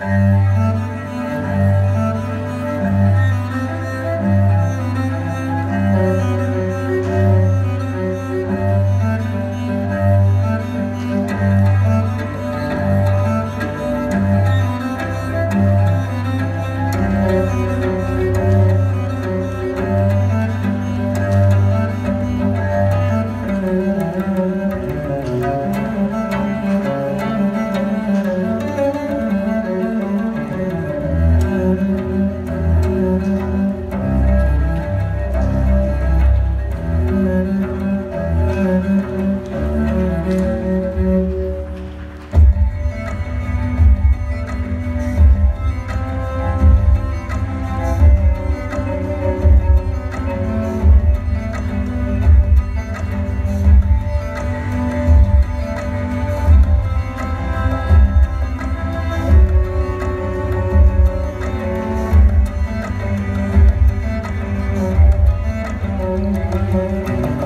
and uh, Thank you.